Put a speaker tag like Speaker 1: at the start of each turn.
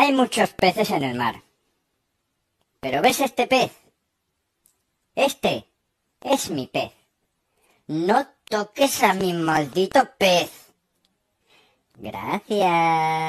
Speaker 1: Hay muchos peces en el mar. Pero ¿ves este pez? Este es mi pez. No toques a mi maldito pez. Gracias.